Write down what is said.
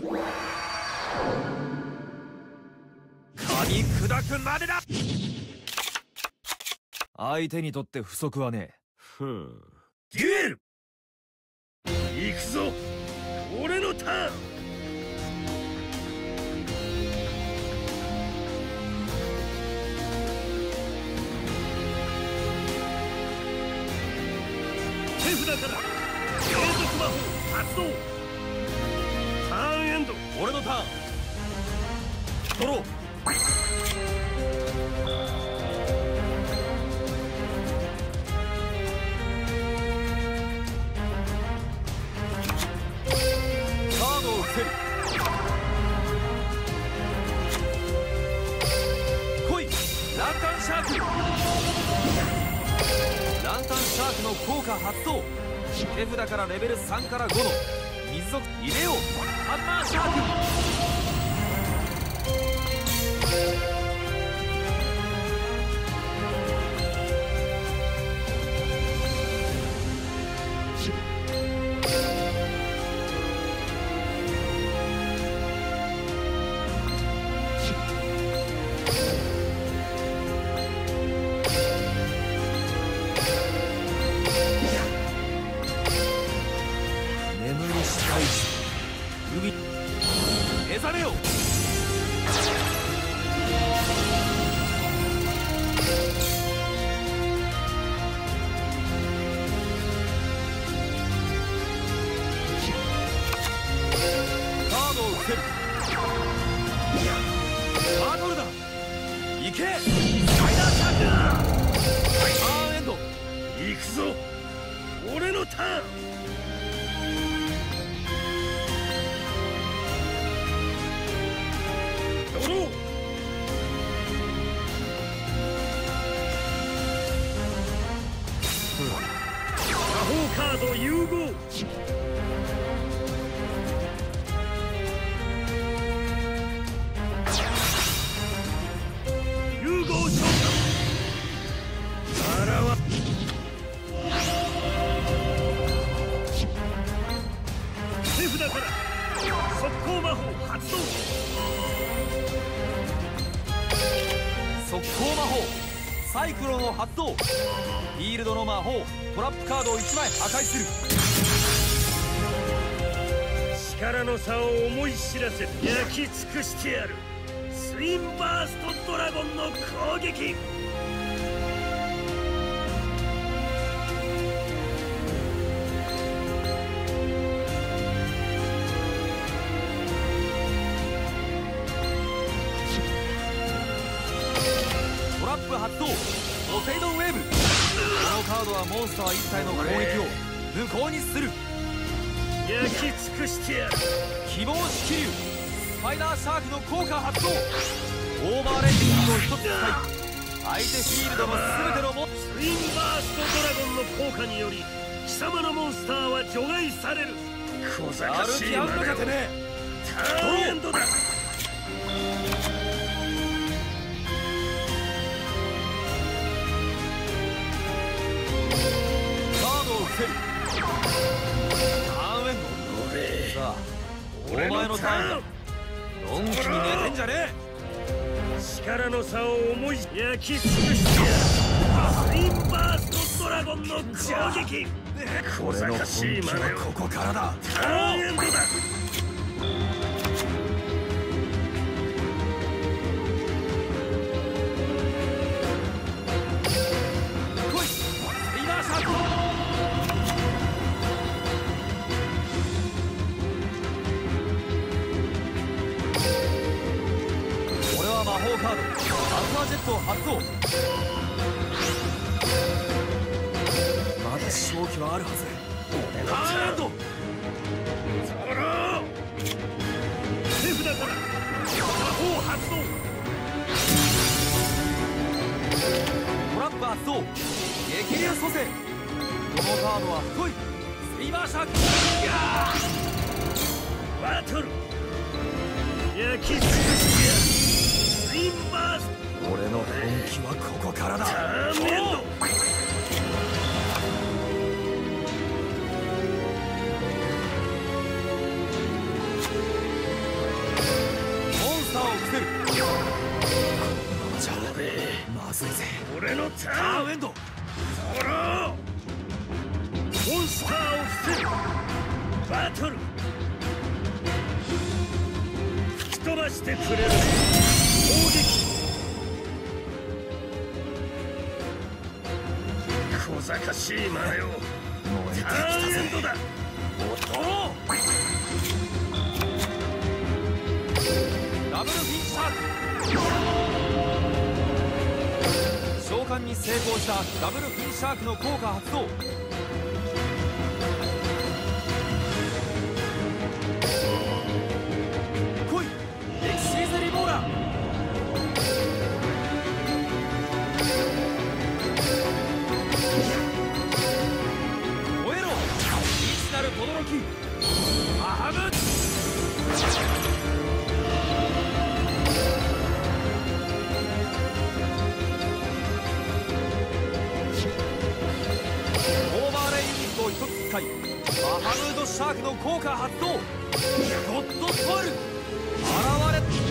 噛み砕くまでだ。相手にとって不足はねえ。ふんデュエル。行くぞ。俺のターン。手札から継続魔法発動俺のターン。ドローカードを伏せる。来い。ランタンシャーク。ランタンシャークの効果発動。手札からレベル3から5の水属イデオハン目覚めよ行くぞ。俺のターン。ード融合。融合召喚あらわ手札から。速攻魔法発動。速攻魔法サイクロンを発動。フィールドの魔法トラップカードを1枚破壊する。力の差を思い知らせ焼き尽くしてやる。ツインバーストドラゴンの攻撃。トラップ発動ポセイドンウェーブ。このカードはモンスター1体の攻撃を無効にする。焼き尽くしてやる。希望式流スパイダーシャークの効果発動。オーバーレンジングを1つ使い。相手フィールドの全てのモンツインバーストドラゴンの効果により貴様のモンスターは除外される。小や賢しいまでをターンエンドだ前のターンのんきに寝てんじゃねえ。力の差を思い焼き尽くしてやるツインバーストドラゴンの攻撃。これの本気はここからだ。ターンエンドだ。クアジェットを発動。まだ勝機はあるはず。ターンエンドドロー手札から。魔法発動トラップ発動。激流蘇生。このカードは来い。スイバーシャーク。バトル。焼き尽くしてや。るツインバース俺の本気はここからだ。モンスターを防ぐまずいぜ。俺のターンエンド。モンスターを伏せる。バトル。吹き飛ばしてくれる。さかしいマネを。燃えてきたぜ。ーンエンドだおダブルフィンシャーク。召喚に成功したダブルフィンシャークの効果発動。ハムード・シャークの効果発動。ゴッドソウル。現れ